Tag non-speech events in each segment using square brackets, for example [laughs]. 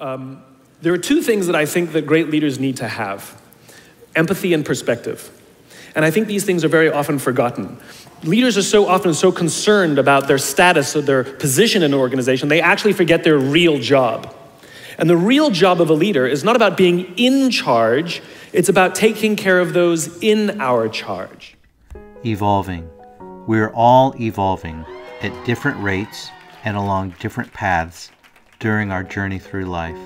Um, there are two things that I think that great leaders need to have empathy and perspective. And I think these things are very often forgotten. Leaders are so often so concerned about their status or their position in an organization, they actually forget their real job. And the real job of a leader is not about being in charge, it's about taking care of those in our charge. Evolving. We're all evolving at different rates and along different paths during our journey through life.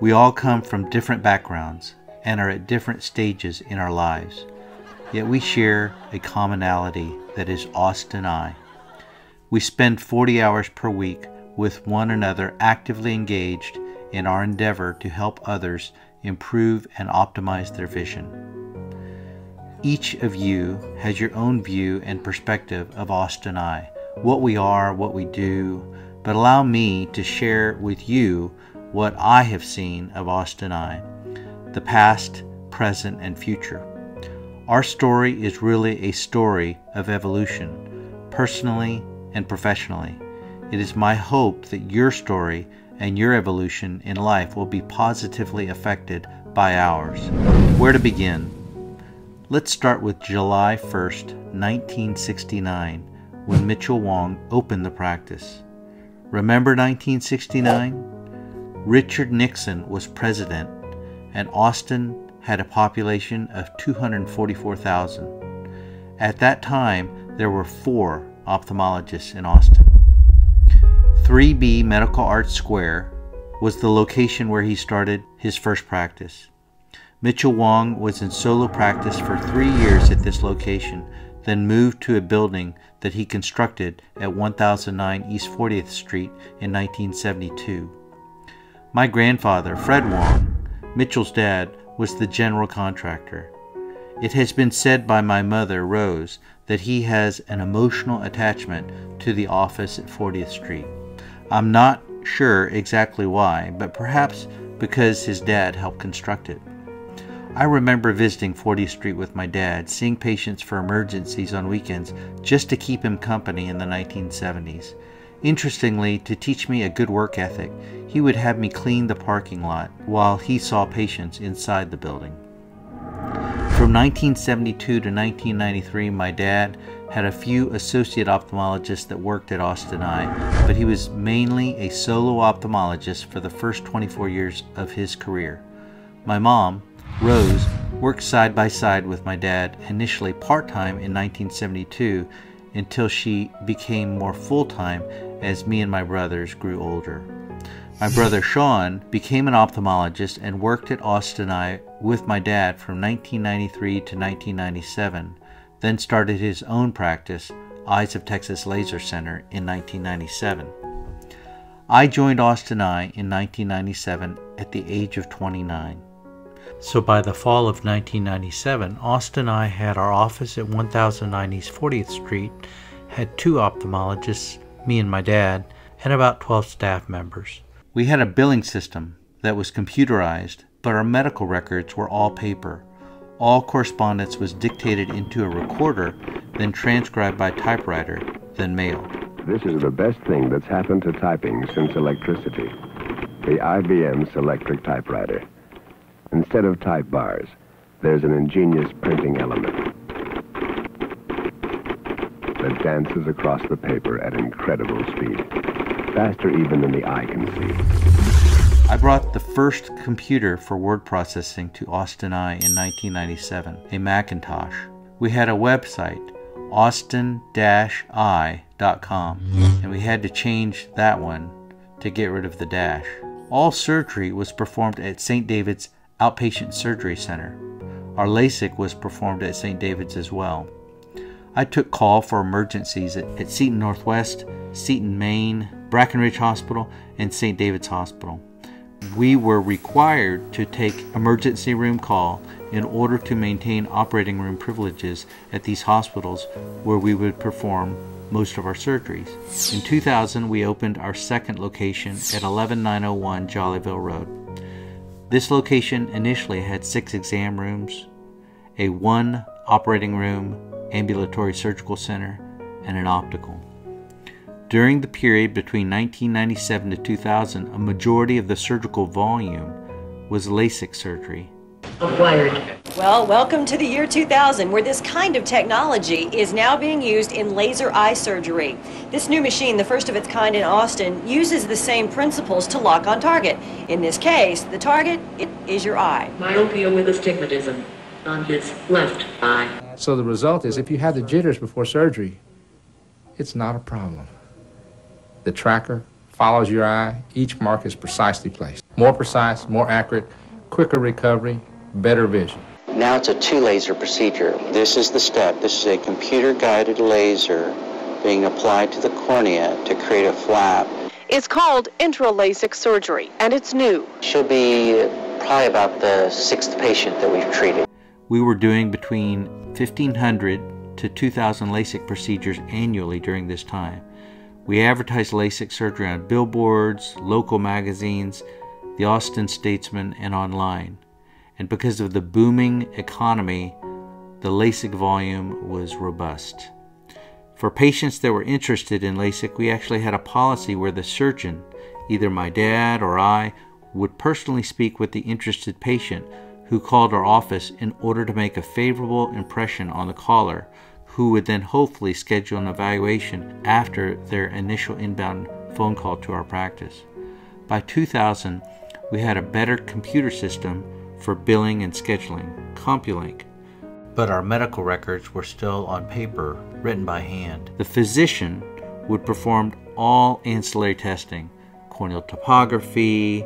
We all come from different backgrounds and are at different stages in our lives, yet we share a commonality that is Austin Eye. We spend 40 hours per week with one another actively engaged in our endeavor to help others improve and optimize their vision. Each of you has your own view and perspective of Austin Eye, what we are, what we do, but allow me to share with you what I have seen of Austin and I, the past, present, and future. Our story is really a story of evolution, personally and professionally. It is my hope that your story and your evolution in life will be positively affected by ours. Where to begin? Let's start with July 1st, 1969, when Mitchell Wong opened the practice. Remember 1969? Richard Nixon was president, and Austin had a population of 244,000. At that time, there were four ophthalmologists in Austin. 3B Medical Arts Square was the location where he started his first practice. Mitchell Wong was in solo practice for three years at this location, then moved to a building that he constructed at 1009 East 40th Street in 1972. My grandfather, Fred Wong, Mitchell's dad, was the general contractor. It has been said by my mother, Rose, that he has an emotional attachment to the office at 40th Street. I'm not sure exactly why, but perhaps because his dad helped construct it. I remember visiting 40th Street with my dad, seeing patients for emergencies on weekends just to keep him company in the 1970s. Interestingly, to teach me a good work ethic, he would have me clean the parking lot while he saw patients inside the building. From 1972 to 1993, my dad had a few associate ophthalmologists that worked at Austin Eye, but he was mainly a solo ophthalmologist for the first 24 years of his career. My mom, Rose worked side by side with my dad, initially part time in 1972 until she became more full time as me and my brothers grew older. My brother Sean became an ophthalmologist and worked at Austin Eye with my dad from 1993 to 1997, then started his own practice, Eyes of Texas Laser Center, in 1997. I joined Austin Eye in 1997 at the age of 29. So by the fall of 1997, Austin and I had our office at 1009 East 40th Street, had two ophthalmologists, me and my dad, and about 12 staff members. We had a billing system that was computerized, but our medical records were all paper. All correspondence was dictated into a recorder, then transcribed by typewriter, then mailed. This is the best thing that's happened to typing since electricity. The IBM Selectric typewriter. Instead of type bars, there's an ingenious printing element that dances across the paper at incredible speed, faster even than the eye can see. I brought the first computer for word processing to Austin Eye in 1997, a Macintosh. We had a website, austin-i.com, and we had to change that one to get rid of the dash. All surgery was performed at St. David's Outpatient Surgery Center. Our LASIK was performed at St. David's as well. I took call for emergencies at, at Seton Northwest, Seton, Main, Brackenridge Hospital, and St. David's Hospital. We were required to take emergency room call in order to maintain operating room privileges at these hospitals where we would perform most of our surgeries. In 2000, we opened our second location at 11901 Jollyville Road. This location initially had six exam rooms, a one operating room, ambulatory surgical center, and an optical. During the period between 1997 to 2000, a majority of the surgical volume was LASIK surgery. Acquired. Well, welcome to the year 2000, where this kind of technology is now being used in laser eye surgery. This new machine, the first of its kind in Austin, uses the same principles to lock on target. In this case, the target is your eye. Myopia with astigmatism on his left eye. So the result is if you have the jitters before surgery, it's not a problem. The tracker follows your eye. Each mark is precisely placed. More precise, more accurate, quicker recovery, better vision. Now it's a two laser procedure. This is the step. This is a computer guided laser being applied to the cornea to create a flap. It's called intraLASIK surgery and it's new. She'll be probably about the sixth patient that we've treated. We were doing between 1,500 to 2,000 LASIK procedures annually during this time. We advertised LASIK surgery on billboards, local magazines, the Austin Statesman, and online. And because of the booming economy, the LASIK volume was robust. For patients that were interested in LASIK, we actually had a policy where the surgeon, either my dad or I, would personally speak with the interested patient who called our office in order to make a favorable impression on the caller who would then hopefully schedule an evaluation after their initial inbound phone call to our practice. By 2000, we had a better computer system for billing and scheduling, CompuLink, but our medical records were still on paper, written by hand. The physician would perform all ancillary testing corneal topography,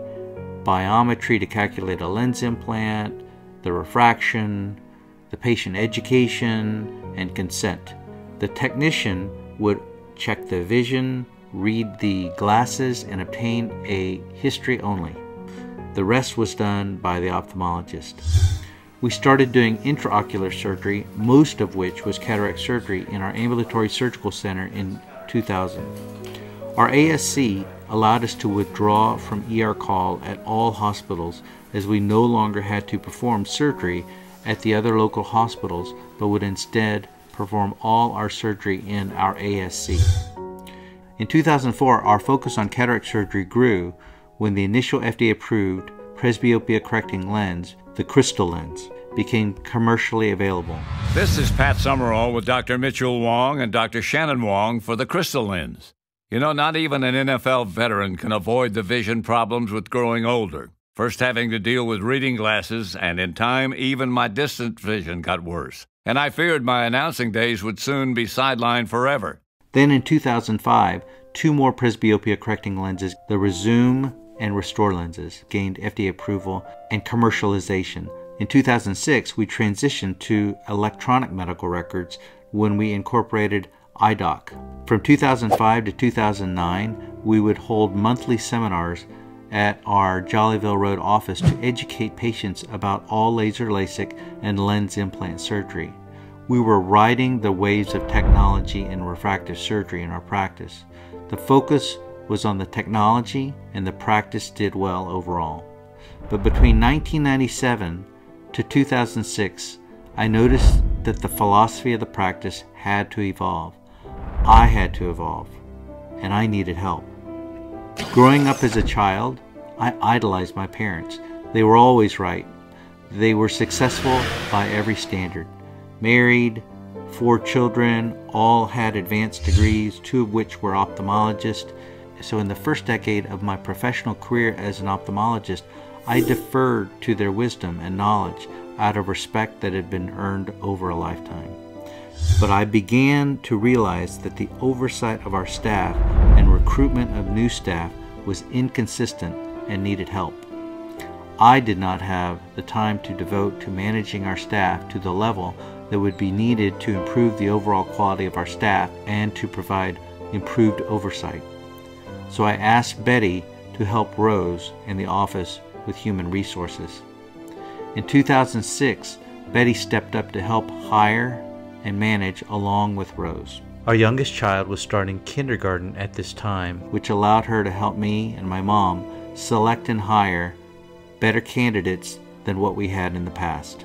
biometry to calculate a lens implant, the refraction, the patient education, and consent. The technician would check the vision, read the glasses, and obtain a history only. The rest was done by the ophthalmologist. We started doing intraocular surgery, most of which was cataract surgery, in our ambulatory surgical center in 2000. Our ASC allowed us to withdraw from ER call at all hospitals as we no longer had to perform surgery at the other local hospitals, but would instead perform all our surgery in our ASC. In 2004, our focus on cataract surgery grew when the initial FDA approved presbyopia correcting lens, the Crystalens, became commercially available. This is Pat Summerall with Dr. Mitchell Wong and Dr. Shannon Wong for the Crystalens. You know, not even an NFL veteran can avoid the vision problems with growing older. First having to deal with reading glasses, and in time, even my distant vision got worse. And I feared my announcing days would soon be sidelined forever. Then in 2005, two more presbyopia correcting lenses, the ReZoom and ReSTOR lenses, gained FDA approval and commercialization. In 2006, we transitioned to electronic medical records when we incorporated iDoc. From 2005 to 2009, we would hold monthly seminars at our Jollyville Road office to educate patients about all laser LASIK and lens implant surgery. We were riding the waves of technology and refractive surgery in our practice. The focus was on the technology and the practice did well overall. But between 1997 to 2006, I noticed that the philosophy of the practice had to evolve. I had to evolve, and I needed help. Growing up as a child, I idolized my parents. They were always right. They were successful by every standard. Married, four children, all had advanced degrees, two of which were ophthalmologists. So, in the first decade of my professional career as an ophthalmologist, I deferred to their wisdom and knowledge out of respect that had been earned over a lifetime. But I began to realize that the oversight of our staff and recruitment of new staff was inconsistent and needed help. I did not have the time to devote to managing our staff to the level that would be needed to improve the overall quality of our staff and to provide improved oversight. So I asked Betty to help Rose in the office with human resources. In 2006, Betty stepped up to help hire and manage along with Rose. Our youngest child was starting kindergarten at this time, which allowed her to help me and my mom select and hire better candidates than what we had in the past.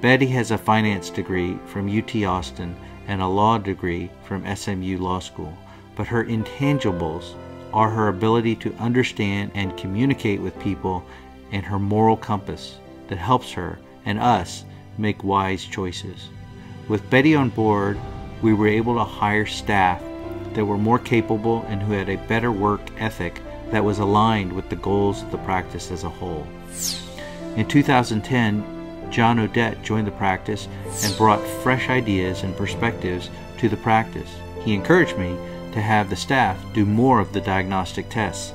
Betty has a finance degree from UT Austin and a law degree from SMU Law School, but her intangibles are her ability to understand and communicate with people and her moral compass that helps her and us make wise choices. With Betty on board, we were able to hire staff that were more capable and who had a better work ethic that was aligned with the goals of the practice as a whole. In 2010, John Odette joined the practice and brought fresh ideas and perspectives to the practice. He encouraged me to have the staff do more of the diagnostic tests,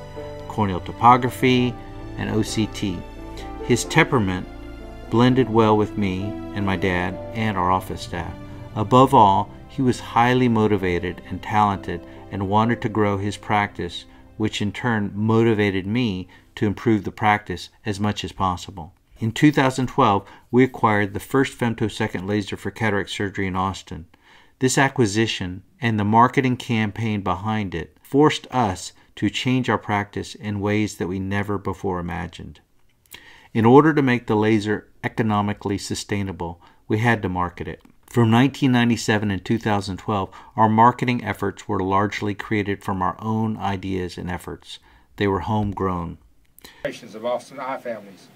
corneal topography, and OCT. His temperament blended well with me and my dad and our office staff. Above all, he was highly motivated and talented and wanted to grow his practice, which in turn motivated me to improve the practice as much as possible. In 2012, we acquired the first femtosecond laser for cataract surgery in Austin. This acquisition and the marketing campaign behind it forced us to change our practice in ways that we never before imagined. In order to make the laser economically sustainable, we had to market it. From 1997 and 2012, our marketing efforts were largely created from our own ideas and efforts. They were homegrown. Generations Of Austin Eye families.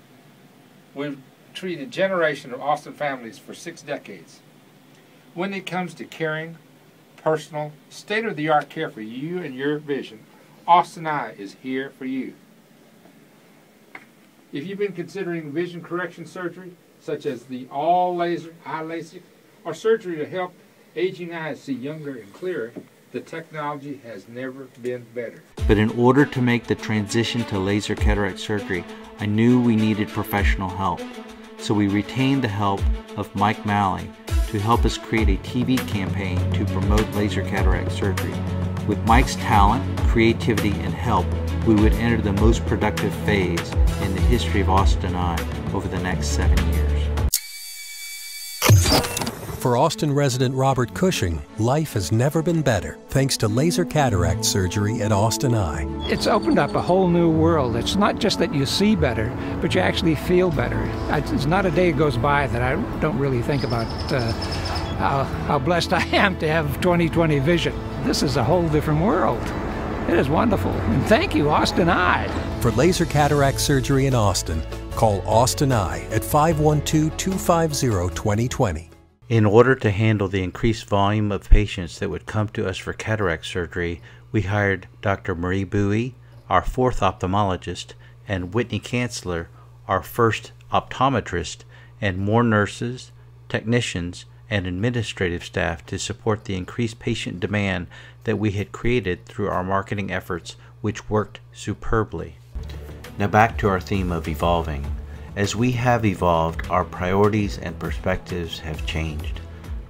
We've treated generation of Austin families for six decades. When it comes to caring, personal, state-of-the-art care for you and your vision, Austin Eye is here for you. If you've been considering vision correction surgery, such as the all laser eye LASIK, or surgery to help aging eyes see younger and clearer, the technology has never been better. But in order to make the transition to laser cataract surgery, I knew we needed professional help. So we retained the help of Mike Malley to help us create a TV campaign to promote laser cataract surgery. With Mike's talent, creativity, and help, we would enter the most productive phase in the history of Austin Eye over the next seven years. For Austin resident Robert Cushing, life has never been better thanks to laser cataract surgery at Austin Eye. It's opened up a whole new world. It's not just that you see better, but you actually feel better. It's not a day goes by that I don't really think about uh, how, how blessed [laughs] I am to have 20/20 vision. This is a whole different world. It is wonderful. And thank you, Austin Eye. For laser cataract surgery in Austin, call Austin Eye at 512 250 2020. In order to handle the increased volume of patients that would come to us for cataract surgery, we hired Dr. Marie Bowie, our fourth ophthalmologist, and Whitney Kanzler, our first optometrist, and more nurses, technicians, and administrative staff to support the increased patient demand that we had created through our marketing efforts, which worked superbly. Now back to our theme of evolving. As we have evolved, our priorities and perspectives have changed.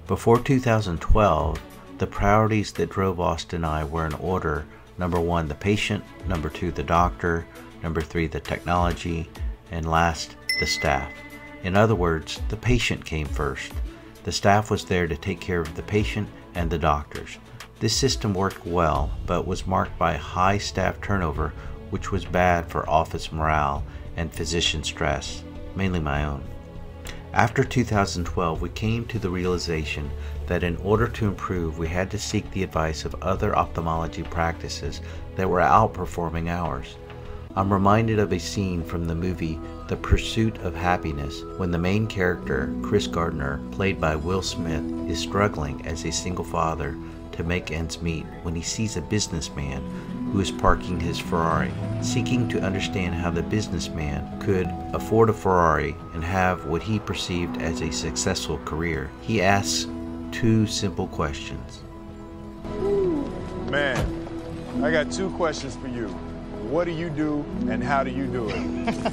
Before 2012, the priorities that drove Austin Eye were in order number one, the patient, number two, the doctor, number three, the technology, and last, the staff. In other words, the patient came first. The staff was there to take care of the patient and the doctors. This system worked well, but was marked by high staff turnover, which was bad for office morale and physician stress, mainly my own. After 2012, we came to the realization that in order to improve, we had to seek the advice of other ophthalmology practices that were outperforming ours. I'm reminded of a scene from the movie The Pursuit of Happiness when the main character, Chris Gardner, played by Will Smith, is struggling as a single father to make ends meet when he sees a businessman who is parking his Ferrari, seeking to understand how the businessman could afford a Ferrari and have what he perceived as a successful career. He asks two simple questions. Man, I got two questions for you. What do you do and how do you do it? [laughs]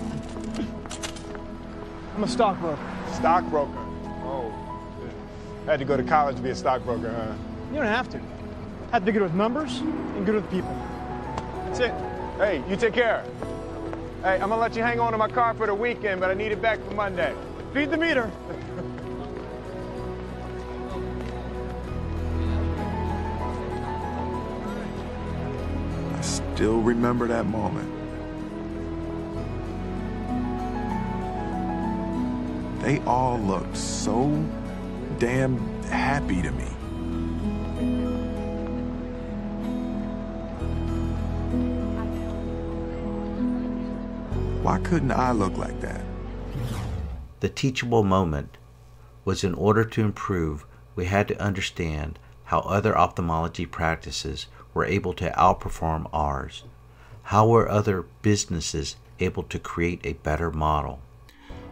I'm a stockbroker. Stockbroker? Oh, I had to go to college to be a stockbroker, huh? You don't have to. Have to be good with numbers and good with people. Hey, you take care. Hey, I'm gonna let you hang on to my car for the weekend, but I need it back for Monday. Feed the meter. [laughs] I still remember that moment. They all looked so damn happy to me. Why couldn't I look like that? The teachable moment was in order to improve, we had to understand how other ophthalmology practices were able to outperform ours. How were other businesses able to create a better model?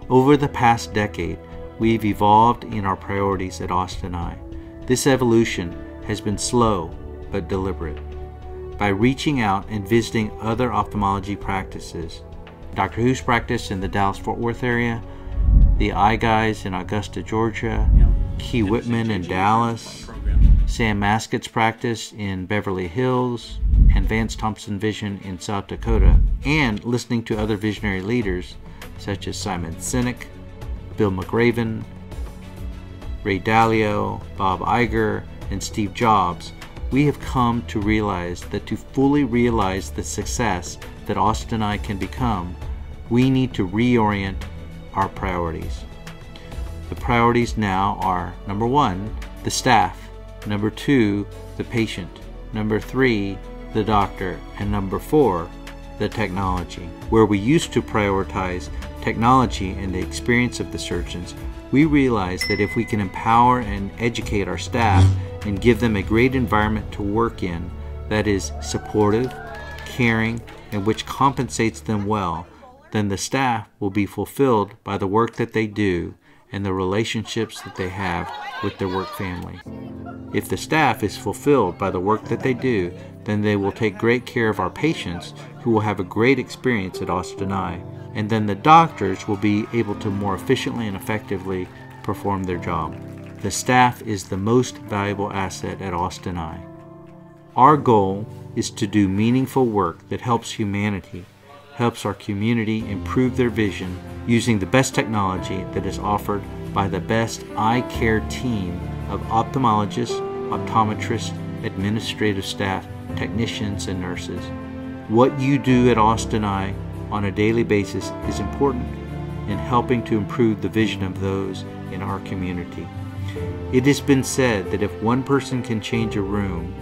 Over the past decade, we've evolved in our priorities at Austin Eye. This evolution has been slow but deliberate. By reaching out and visiting other ophthalmology practices, Dr. Who's practice in the Dallas Fort Worth area, the Eye Guys in Augusta, Georgia, Key Whitman in Dallas, Sam Masket's practice in Beverly Hills, and Vance Thompson Vision in South Dakota, and listening to other visionary leaders such as Simon Sinek, Bill McRaven, Ray Dalio, Bob Iger, and Steve Jobs, we have come to realize that to fully realize the success that Austin Eye can become, we need to reorient our priorities. The priorities now are number one, the staff, number two, the patient, number three, the doctor, and number four, the technology. Where we used to prioritize technology and the experience of the surgeons, we realize that if we can empower and educate our staff and give them a great environment to work in that is supportive, caring, and which compensates them well, then the staff will be fulfilled by the work that they do and the relationships that they have with their work family. If the staff is fulfilled by the work that they do, then they will take great care of our patients who will have a great experience at Austin Eye, and then the doctors will be able to more efficiently and effectively perform their job. The staff is the most valuable asset at Austin Eye. Our goal is to do meaningful work that helps humanity helps our community improve their vision using the best technology that is offered by the best eye care team of ophthalmologists, optometrists, administrative staff, technicians, and nurses. What you do at Austin Eye on a daily basis is important in helping to improve the vision of those in our community. It has been said that if one person can change a room,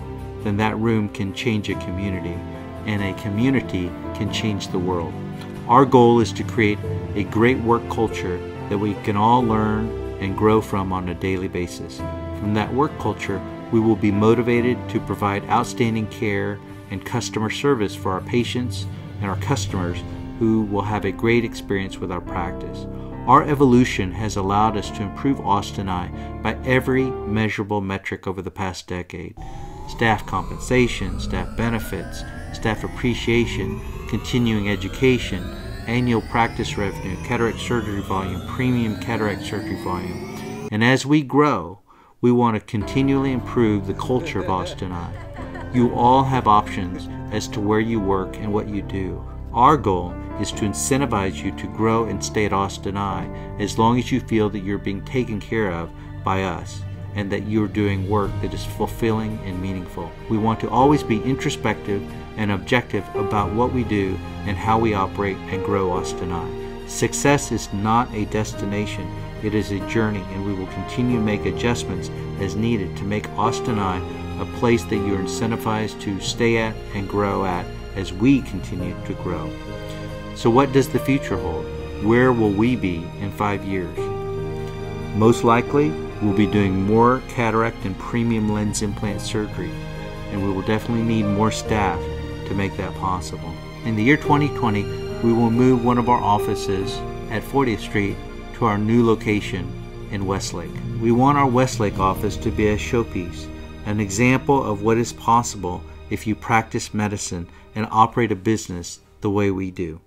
then that room can change a community and a community can change the world. Our goal is to create a great work culture that we can all learn and grow from on a daily basis. From that work culture, we will be motivated to provide outstanding care and customer service for our patients and our customers who will have a great experience with our practice. Our evolution has allowed us to improve Austin Eye by every measurable metric over the past decade staff compensation, staff benefits, staff appreciation, continuing education, annual practice revenue, cataract surgery volume, premium cataract surgery volume. And as we grow, we want to continually improve the culture of Austin Eye. You all have options as to where you work and what you do. Our goal is to incentivize you to grow and stay at Austin Eye as long as you feel that you're being taken care of by us and that you're doing work that is fulfilling and meaningful. We want to always be introspective and objective about what we do and how we operate and grow Austin Eye. Success is not a destination, it is a journey, and we will continue to make adjustments as needed to make Austin Eye a place that you're incentivized to stay at and grow at as we continue to grow. So, what does the future hold? Where will we be in five years? Most likely, We'll be doing more cataract and premium lens implant surgery, and we will definitely need more staff to make that possible. In the year 2020, we will move one of our offices at 40th Street to our new location in Westlake. We want our Westlake office to be a showpiece, an example of what is possible if you practice medicine and operate a business the way we do.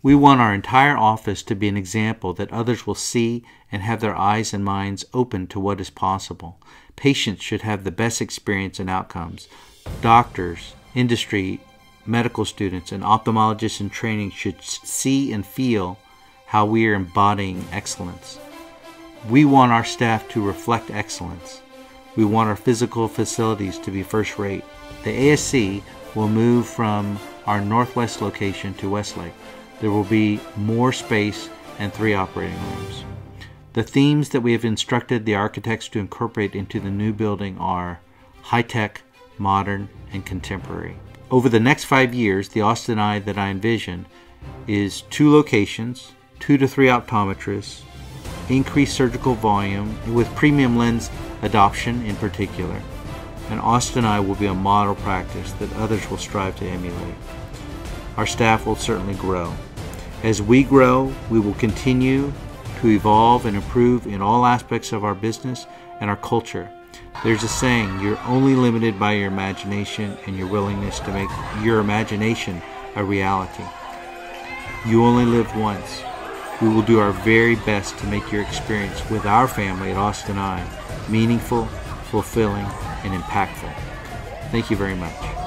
We want our entire office to be an example that others will see and have their eyes and minds open to what is possible. Patients should have the best experience and outcomes. Doctors, industry, medical students, and ophthalmologists in training should see and feel how we are embodying excellence. We want our staff to reflect excellence. We want our physical facilities to be first rate. The ASC will move from our northwest location to Westlake there will be more space and three operating rooms. The themes that we have instructed the architects to incorporate into the new building are high tech, modern, and contemporary. Over the next five years, the Austin Eye that I envision is two locations, two to three optometrists, increased surgical volume with premium lens adoption in particular. And Austin Eye will be a model practice that others will strive to emulate. Our staff will certainly grow. As we grow, we will continue to evolve and improve in all aspects of our business and our culture. There's a saying, you're only limited by your imagination and your willingness to make your imagination a reality. You only live once. We will do our very best to make your experience with our family at Austin Eye meaningful, fulfilling, and impactful. Thank you very much.